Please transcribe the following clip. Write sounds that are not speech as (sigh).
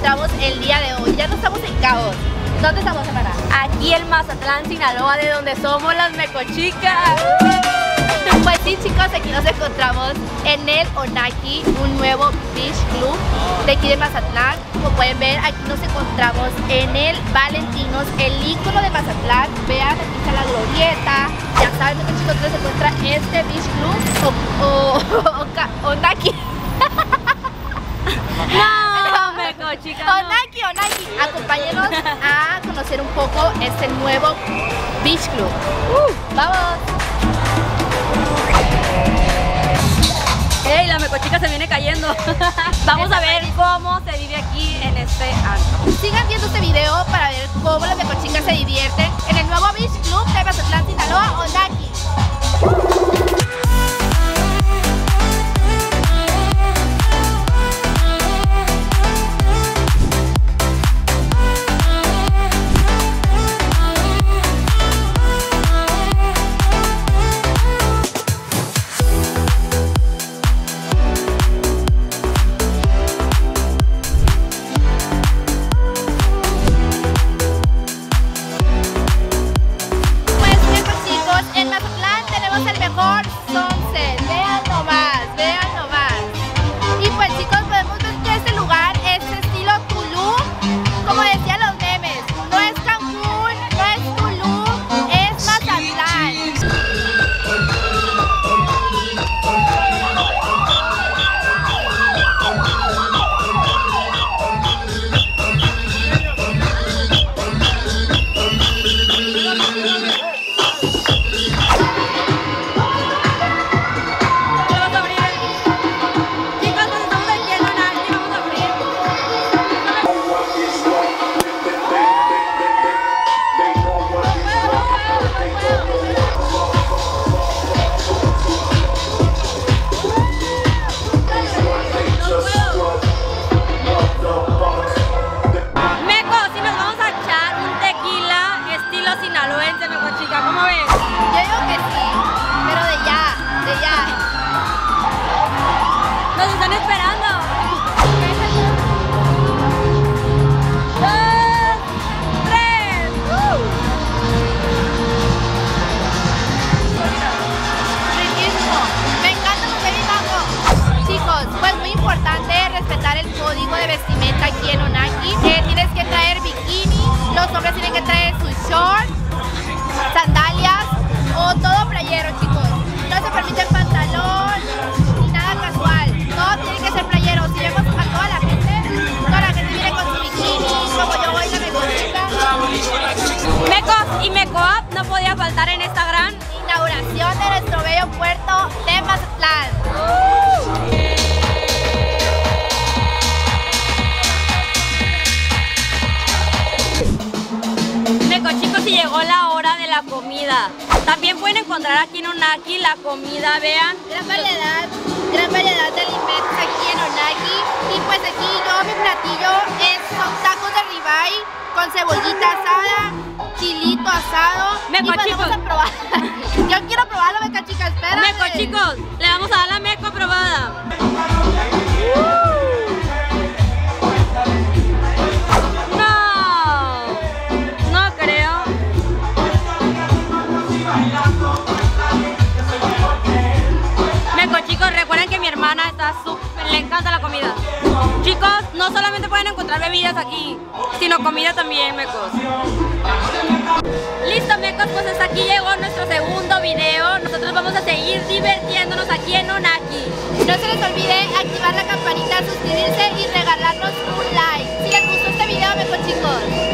encontramos el día de hoy. Ya no estamos en Cabos. ¿Dónde estamos, Samara? Aquí en Mazatlán, Sinaloa, de donde somos las mecochicas. Pues sí, chicos, aquí nos encontramos en el Onaki, un nuevo beach club de aquí de Mazatlán. Como pueden ver, aquí nos encontramos en el Valentinos, el ícono de Mazatlán. Vean, aquí está la glorieta. Ya saben, chicos, dónde se encuentra este beach club o, o, o, Onaki. No, mecochicas. no. Onaki, Onaki. Acompáñenos a conocer un poco este nuevo beach club. Uh, ¡Vamos! Ey, la mecochica se viene cayendo. (laughs) Vamos a ver cómo se vive aquí en este antro. Sigan viendo este video estilo sinaloense, meco chica, ¿cómo ves? Yo digo que sí, pero de ya, de ya. Nos están esperando. Chicos, pues muy importante respetar el código de vestimenta aquí en Onaki. Eh, tienes que traer bikini, los hombres tienen que traer sus shorts, sandalias o todo playero, chicos. No se permite el pantalón ni nada casual. Todo tiene que ser playero. Si vemos a toda la gente, toda la gente viene con su bikini, como yo voy a mi. Mecos y Mecoap no podía faltar en esta gran. Inauguración de nuestro bello puerto de Mazatlán. Meco chicos y llegó la la comida. También pueden encontrar aquí en Onaki la comida, vean. Gran variedad, gran variedad de alimentos aquí en Onaki. Y pues aquí yo mi platillo es, son tacos de ribeye con cebollita asada, chilito asado. Meco, y pues chicos. vamos a probar. (laughs) yo quiero probarlo, meca chica, espérame. Meco chicos, le vamos a dar la Meco probada. Hermana está súper, le encanta la comida. Chicos, no solamente pueden encontrar bebidas aquí, sino comida también, mecos. Listo, mecos, pues hasta aquí llegó nuestro segundo video. Nosotros vamos a seguir divirtiéndonos aquí en Onaki. No se les olvide activar la campanita, suscribirse y regalarnos un like. Si les gustó este video, meco chicos.